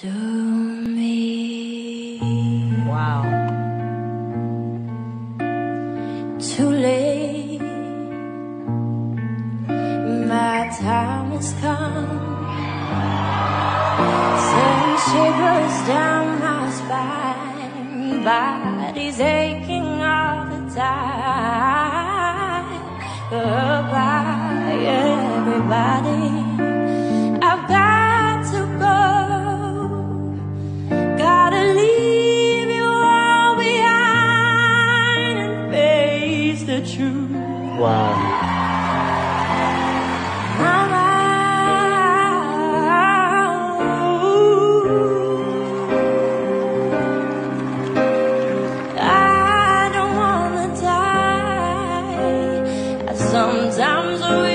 to me. Wow. Too late. My time has come. Send shivers down my spine. Body's aching all the time. Goodbye, everybody. the truth. Wow. Sometimes